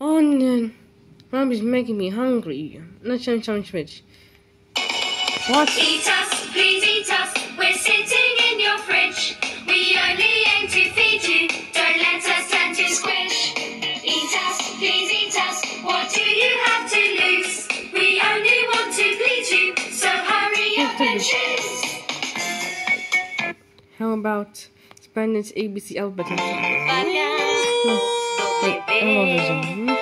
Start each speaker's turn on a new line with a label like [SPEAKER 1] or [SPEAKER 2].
[SPEAKER 1] Oh no. Mommy's making me hungry. Let's change some switch. What?
[SPEAKER 2] Eat us, please eat us. We're sitting in your fridge. We only aim to feed you. Don't let us turn to squish. Eat us, please eat us. What do you have to lose? We only want to please you. So hurry up and choose.
[SPEAKER 1] How about Spanish ABC alphabet? Oh, there's a roof.